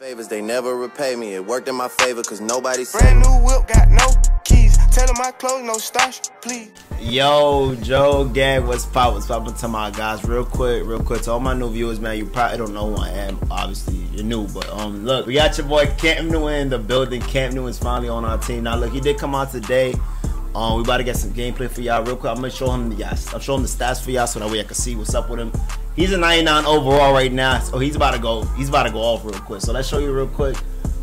Favors, they never repay me. It worked in my favor because nobody said. Brand new whip, got no keys. Tell them my clothes, no starch, please. Yo, Joe Gang, what's pop? What's poppin' to my guys? Real quick, real quick. To all my new viewers, man, you probably don't know who I am. Obviously, you're new, but um, look, we got your boy Cam Newton in the building. Cam Newton's finally on our team. Now, look, he did come out today. Um, we about to get some gameplay for y'all real quick. I'm gonna show him the yes, I'm showing him the stats for y'all so that way I can see what's up with him. He's a 99 overall right now, so he's about to go. He's about to go off real quick. So let's show you real quick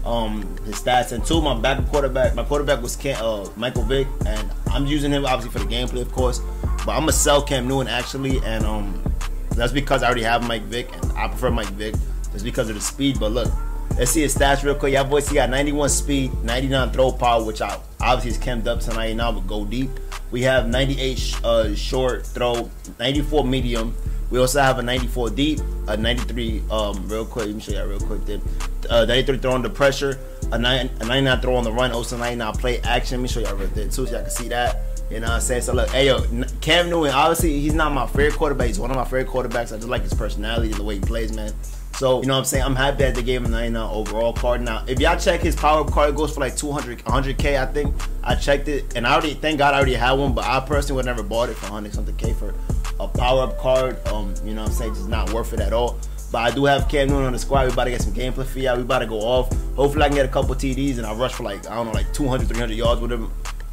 um, his stats. And two, my backup quarterback. My quarterback was Cam, uh, Michael Vick, and I'm using him obviously for the gameplay, of course. But I'm gonna sell Cam Newton actually, and um, that's because I already have Mike Vick, and I prefer Mike Vick. Just because of the speed. But look, let's see his stats real quick. Y'all boys, he got 91 speed, 99 throw power, which I obviously is cammed up to 99, but go deep. We have 98 uh, short throw, 94 medium. We also have a 94 deep, a 93 um, real quick. Let me show you that real quick. Then, uh, 93 throw under pressure, a, nine, a 99 throw on the run, also 99 play action. Let me show y'all real quick too, so y'all can see that. You know what I'm saying? So look, hey yo, Cam Newton. Obviously, he's not my favorite quarterback. He's one of my favorite quarterbacks. I just like his personality the way he plays, man. So, you know what I'm saying? I'm happy that they gave him a 99 overall card. Now, if y'all check his power card, it goes for like 200, 100K, I think. I checked it, and I already, thank God I already had one, but I personally would never bought it for 100 something K for a power up card. Um, You know what I'm saying? Just not worth it at all. But I do have Cam Newton on the squad. We about to get some gameplay for y'all. We about to go off. Hopefully, I can get a couple TDs, and I rush for like, I don't know, like 200, 300 yards with him.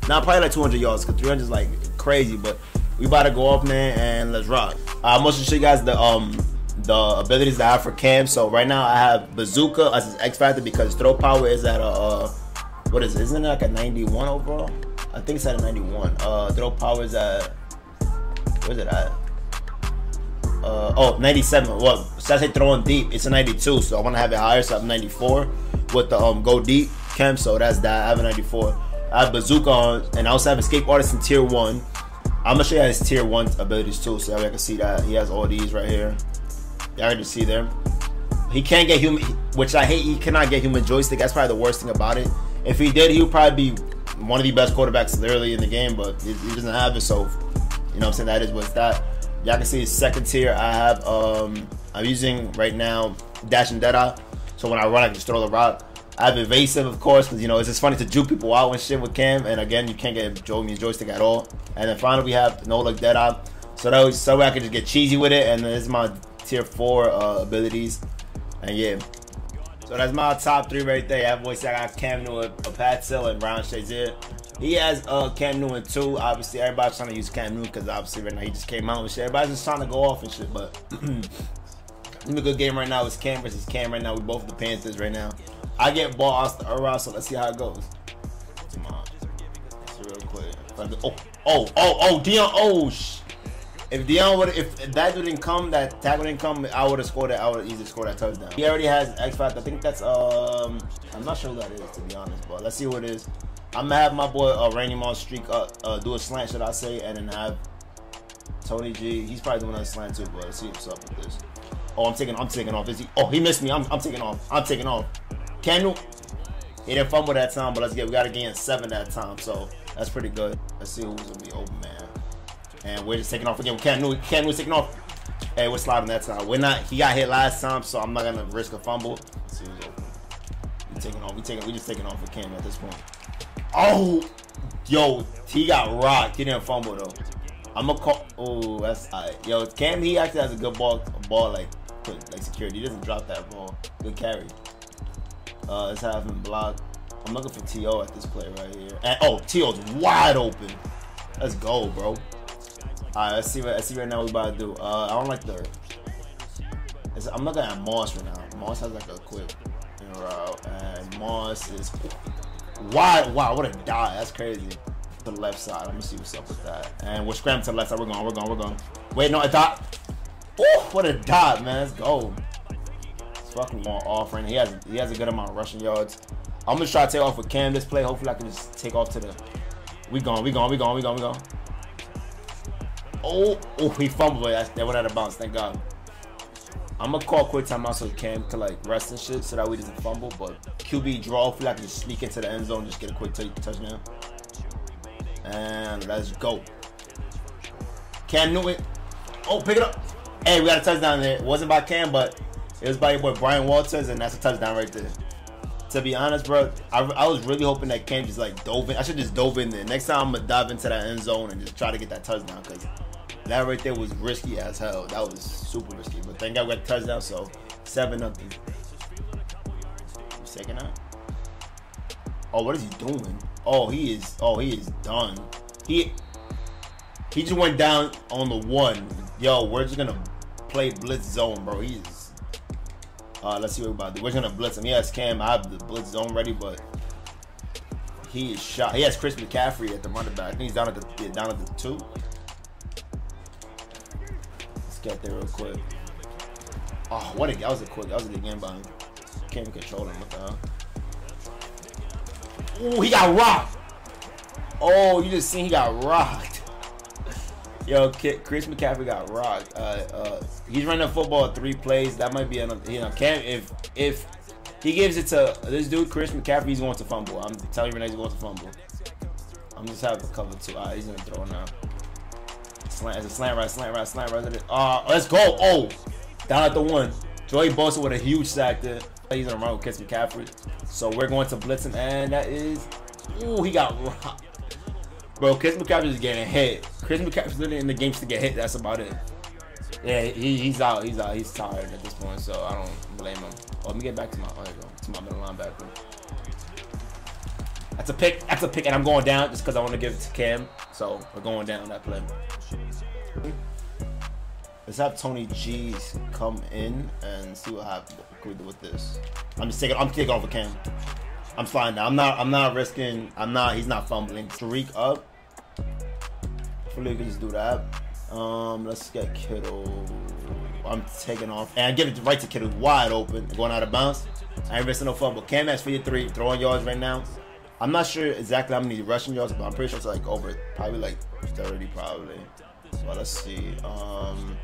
Not probably like 200 yards, because 300 is like crazy, but we about to go off, man, and let's rock. I'm also show you guys the, um, the abilities that I have for Cam. So right now I have Bazooka as his X Factor because throw power is at a uh, what is it? Isn't it like a 91 overall? I think it's at a 91. Uh, throw power is at where's it at? Uh, oh, 97. Well, since I throwing deep, it's a 92. So I want to have it higher, so I'm 94 with the um go deep Cam. So that's that. I have a 94. I have Bazooka on, and I also have Escape Artist in Tier One. I'm gonna show you his Tier One abilities too, so y'all can see that he has all these right here. Y'all can see them. He can't get human, which I hate. He cannot get human joystick. That's probably the worst thing about it. If he did, he would probably be one of the best quarterbacks literally in the game, but he doesn't have it. So, you know what I'm saying? That is what's that. Y'all can see his second tier. I have, um, I'm using right now Dash and Deadeye. So when I run, I can just throw the rock. I have evasive, of course, because you know it's just funny to juke people out and shit with Cam. And again, you can't get Joe means joystick at all. And then finally, we have no look Deadeye. So that was so I can just get cheesy with it. And this is my tier four uh, abilities. And yeah. So that's my top three right there. Yeah, voice I got Cam Newton, Pat Sill, and Ryan Shazier. He has uh, Cam Newton too. Obviously, everybody's trying to use Cam Newton because obviously right now he just came out with shit. Everybody's just trying to go off and shit. But a good game right now. It's Cam versus Cam right now. We both the Panthers right now. I get ball off so let's see how it goes. Come on. Real quick. Oh, oh, oh, oh, Dion. Oh, sh if Dion would, if that didn't come, that tackle didn't come, I would have scored it. I would easily scored that touchdown. He already has X Factor. I think that's um, I'm not sure who that is to be honest, but let's see what it is. I'm gonna have my boy uh, Randy Moss streak uh, uh, do a slant, should I say, and then have Tony G. He's probably doing a slant too, but let's see what's up with this. Oh, I'm taking, I'm taking off. Is he? Oh, he missed me. I'm, I'm taking off. I'm taking off. Kendall, he didn't fumble that time, but let's get, we got to gain seven that time, so that's pretty good. Let's see who's gonna be open, man. And we're just taking off again. Cam Newton taking off. Hey, we're sliding that time. We're not. He got hit last time, so I'm not gonna risk a fumble. Let's see who's open. We taking off. We taking. We just taking off for Cam at this point. Oh, yo, he got rocked. He didn't fumble though. I'm gonna call. Oh, that's right. yo. Cam, he actually has a good ball. Ball like like security. He doesn't drop that ball. Good carry. Uh, let's have him block. I'm looking for To at this play right here. And oh, To's wide open. Let's go, bro. Alright, let's see what let's see right now what we about to do. Uh, I don't like the. I'm looking at Moss right now. Moss has like a quick route, and Moss is wide. Wow, what a dot! That's crazy. The left side. Let me see what's up with that. And we're scrambling to the left side. We're going. We're going. We're going. Wait, no, a dot. Oh, what a dot, man. Let's go. It's fucking going off right. He has he has a good amount of rushing yards. I'm gonna try to take off with Cam this play. Hopefully, I can just take off to the. We going. We going. We going. We going. We going. Oh, oh, he fumbled. That, that went out of bounds. Thank God. I'm gonna call quick timeout so Cam to like rest and shit, so that way he doesn't fumble. But QB draw, like I can just sneak into the end zone, just get a quick touchdown. And let's go. Cam Newton. Oh, pick it up. Hey, we got a touchdown there. It wasn't by Cam, but It was by your boy Brian Walters, and that's a touchdown right there. To be honest, bro, I, I was really hoping that Cam just like dove in. I should just dove in there. Next time I'm gonna dive into that end zone and just try to get that touchdown because that right there was risky as hell. That was super risky. But thank God we got a touchdown, so seven nothing. Second out. Oh, what is he doing? Oh, he is. Oh, he is done. He he just went down on the one. Yo, we're just gonna play blitz zone, bro. He's. Uh, let's see what we're about to do. We're gonna blitz him. He has Cam. I have the blitz zone ready, but he is shot. He has Chris McCaffrey at the running back. I think he's down at the yeah, down at the two. Get there real quick. Oh, what a that was a quick. That was a good game by him. Can't even control him. What the hell? Ooh, he got rocked. Oh, you just seen he got rocked. Yo, Chris McCaffrey got rocked. Uh, uh, he's running football three plays. That might be enough. You know, Cam. If if he gives it to this dude, Chris McCaffrey, he's going to fumble. I'm telling you right now, he's going to fumble. I'm just having a cover two. Right, he's gonna throw now. Slant, it's a slant right, slant right, slant right. Uh, let's go. Oh, down at the one. Joey Bosa with a huge sack there. He's gonna run with Chris McCaffrey. So we're going to blitz him, and that is, ooh, he got rocked. Bro, Chris McCaffrey is getting hit. Chris McCaffrey's literally in the games to get hit. That's about it. Yeah, he, he's out. He's out. He's tired at this point, so I don't blame him. Oh, let me get back to my oh, to my middle linebacker. That's a pick. That's a pick, and I'm going down just because I want to give it to Cam. So we're going down that play. Let's have Tony G's come in and see what happens with this. I'm just taking. I'm taking off a Cam. I'm fine now. I'm not. I'm not risking. I'm not. He's not fumbling. Tariq up. Hopefully we can just do that. Um, let's get Kittle. I'm taking off and I give it right to Kittle, wide open, going out of bounds. I ain't risking no fumble. Cam has 53 throwing yards right now. I'm not sure exactly how many rushing yards, but I'm pretty sure it's like over, probably like 30, probably. So let's see. Um,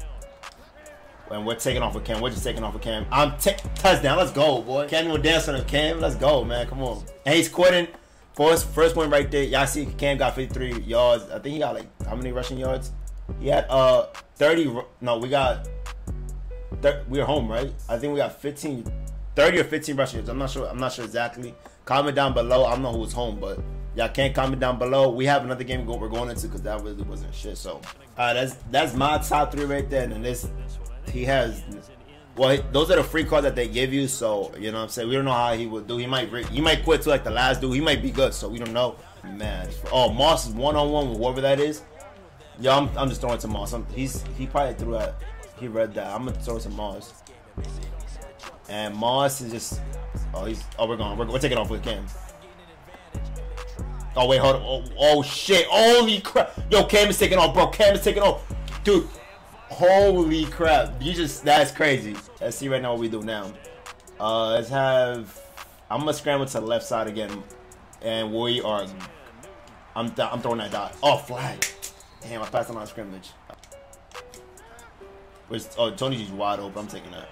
and we're taking off with Cam. We're just taking off with Cam. I'm touchdown. Let's go, boy. Cam will dance on him. Cam, let's go, man. Come on. And he's quitting. First, first point right there. Y'all see Cam got 53 yards. I think he got like how many rushing yards? He had uh 30. No, we got. We are home, right? I think we got 15, 30 or 15 rushing yards. I'm not sure. I'm not sure exactly. Comment down below. I don't know who was home, but y'all can't comment down below. We have another game we're going into because that really wasn't shit. So, right, that's that's my top three right there, and this he has. Well, those are the free cards that they give you, so you know what I'm saying. We don't know how he would do. He might he might quit to like the last dude. He might be good, so we don't know. Man, oh Moss is one on one with whoever that is. Yo, I'm, I'm just throwing to Moss. I'm, he's he probably threw that. He read that. I'm gonna throw it to Moss. And Moss is just oh he's oh we're going we're, we're taking off with Cam. Oh wait, hold on. Oh, oh shit! Holy crap! Yo, Cam is taking off, bro. Cam is taking off, dude. Holy crap. You just, that's crazy. Let's see right now what we do now. Uh, let's have, I'm to scramble to the left side again. And we are, I'm, I'm throwing that dot. Oh, flag. Damn, I passed on scrimmage. Where's, oh, Tony G's wide open. I'm taking that.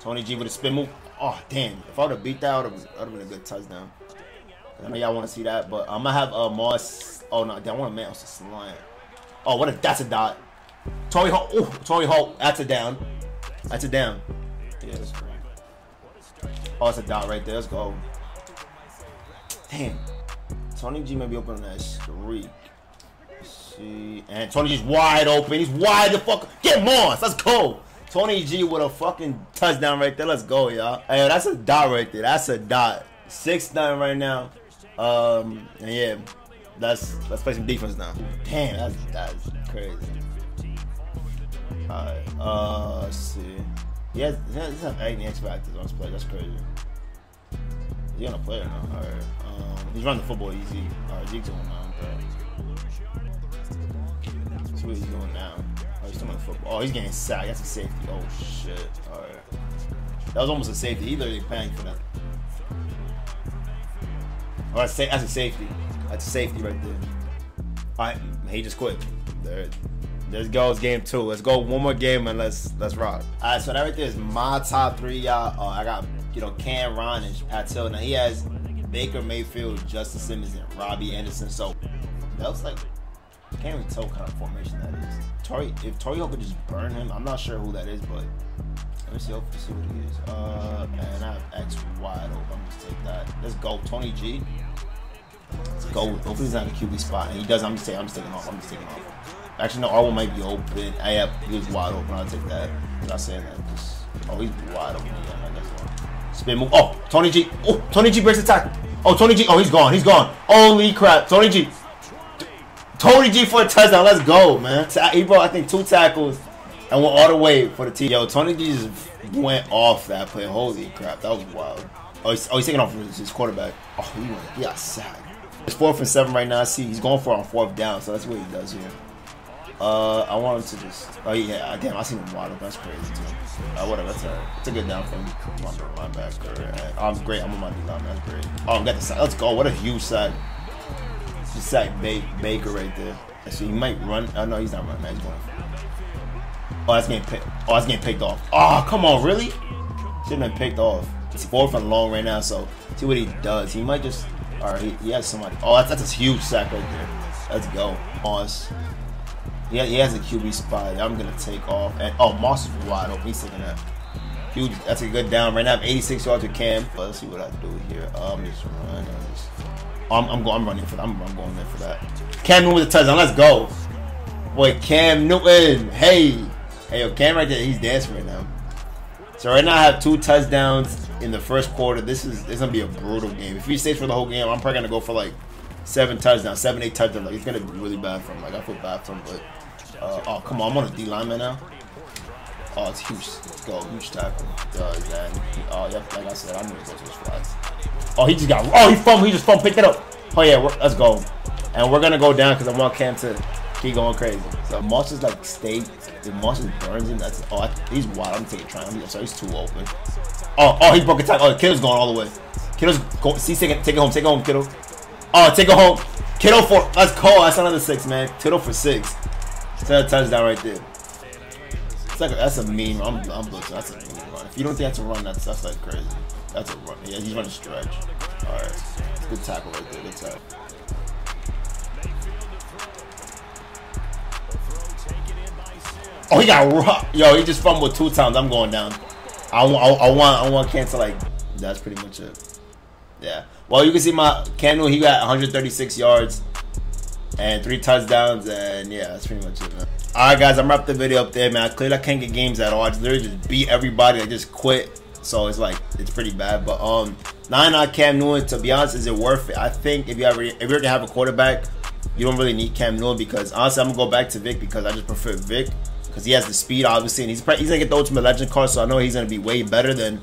Tony G with a spin move. Oh, damn. If I would have beat that, that would have been a good touchdown. I know y'all want to see that, but I'm to have uh, Moss. Oh, no. I want a man. A slant. Oh, what a, that's a dot. Torry Holt. Oh, Torry Holt. That's a down. That's a down. Yeah, that's great. Oh, it's a dot right there. Let's go. Damn. Tony G may be open on that streak. Let's see. And Tony G's wide open. He's wide the fuck. Get Moss. Let's go. Tony G with a fucking touchdown right there. Let's go, y'all. Hey, that's a dot right there. That's a dot. Six nine right now. Um, and yeah, let's let's play some defense now. Damn, that's that's crazy. Alright, uh, let's see. Yeah, has, he has, he has 80 X factors on his play. That's crazy. Is he gonna play or not? Alright, um, he's running the football easy. Alright, Zeke's going now. See what he's doing now. Oh, he's running football. Oh, he's getting sacked. That's a safety. Oh, shit. Alright. That was almost a safety. He literally paying for that. Oh, that's, that's a safety. That's a safety right there. Alright, he just quit. There. Let's go. It's game two. Let's go one more game and let's let's rock. All right, so that right there is my top three, y'all. Uh, I got you know Cam, Ron, and Pat Hill. Now he has Baker Mayfield, Justin Simmons, and Robbie Anderson. So that was like I can't even tell what kind of formation that is. Torry, if Torry could just burn him, I'm not sure who that is, but let me see, let's see what he is. Uh, and I have X wide open. I'm just take that. Let's go, Tony G. Go. Hopefully he's not in a QB spot. And he does. I'm just taking. I'm just taking off. I'm just taking off. Actually, no. R1 might be open. I have. He was wide open. I'll take that. I'm not saying that. Just. Oh, he's wide open. Yeah, I guess. Spin move. Oh, Tony G. Oh, Tony G breaks the tackle. Oh, Tony G. Oh, he's gone. He's gone. Holy crap. Tony G. Tony G for a touchdown. Let's go, man. He brought, I think, two tackles and went all the way for the team. Yo, Tony G just went off that play. Holy crap. That was wild. Oh, he's, oh, he's taking off his, his quarterback. Oh, he went. He got sacked. It's fourth and seven right now. I see he's going for on fourth down, so that's what he does here. Uh, I want him to just. Oh yeah, damn! I seen him open. That's crazy too. Uh, whatever. That's a. It's a good down for from my linebacker. I'm great. I'm on my D line. That's great. Oh, I'm got the side. Let's go. What a huge sack. Just sack Baker right there. So he might run. Oh no, he's not running. He's going. Oh, that's getting picked. Oh, that's getting picked off. Oh, come on, really? Shouldn't have been picked off. It's fourth and long right now, so see what he does. He might just. All right, he, he has somebody. Oh, that's, that's a huge sack right there. Let's go, Moss. Yeah, he has a QB spot. I'm gonna take off. And oh, Moss is wide open. He's taking that. Huge. That's a good down right now. I have 86 yards with Cam. But let's see what I do here. Um, just run. I'm, just, I'm, I'm going. I'm running for that. I'm, I'm going there for that. Cam Newton with a touchdown. Let's go. Boy, Cam Newton. Hey, hey, yo, Cam right there. He's dancing right now. So right now I have two touchdowns in the first quarter. This is it's gonna be a brutal game. If he stays for the whole game, I'm probably gonna go for like seven touchdowns, seven, eight touchdowns. Like it's gonna be really bad for him. Like I feel bad for him, but uh, oh, come on. I'm on a D lineman now. Oh, it's huge. Let's go. Huge tackle. Does that. Oh, yeah. Like I said, to go to his flags. Oh, he just got. Oh, he fumbled. He just fumbled. Pick it up. Oh, yeah. let's go. And we're going to go down because I want Cam to keep going crazy. So Moss is like stay. The Moss is burns him. That's. Oh, I, he's wild. I'm taking trying. I'm sorry. He's too open. Oh, oh, he broke tackle. Oh, Kittle's going all the way. Kittle's going. See, take it, take it home. Take it home, Kittle. Oh, take it home. Kittle for. Let's go. That's another six, man. Kittle for six. That's touchdown right there. It's like a, that's a meme. I'm I'm. That's a meme run. If you don't think that's a run, that's that's like crazy. That's a run. Yeah, he's running stretch. All right, good tackle right there. Good tackle. Oh, he got rough. Yo, he just fumbled two times. I'm going down. I, I, I want I want cancel like that's pretty much it. Yeah. Well, you can see my Candle. He got 136 yards and three touchdowns, and yeah, that's pretty much it, man. All right, guys, I'm wrapping the video up there, man. I clearly I can't get games at all. I just literally just beat everybody. I just quit, so it's like it's pretty bad. But um, nine on Cam Newton. To be honest, is it worth it? I think if you ever if you ever have a quarterback, you don't really need Cam Newton because honestly, I'm gonna go back to Vick because I just prefer Vick because he has the speed, obviously, and he's he's gonna get the ultimate legend card. So I know he's gonna be way better than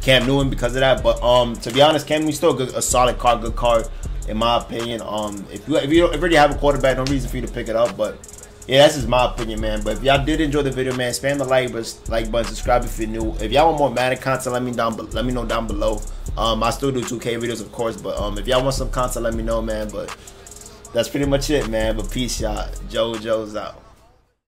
Cam Newton because of that. But um, to be honest, Cam Newton's still a, good, a solid card, good card in my opinion. Um, if you if you, if already have a quarterback, no reason for you to pick it up. But yeah, that's just my opinion, man. But if y'all did enjoy the video, man, spam the like but like button, subscribe if you're new. If y'all want more Madden content, let me down, let me know down below. Um, I still do 2K videos, of course, but um, if y'all want some content, let me know, man. But that's pretty much it, man. But peace, y'all. JoJo's out.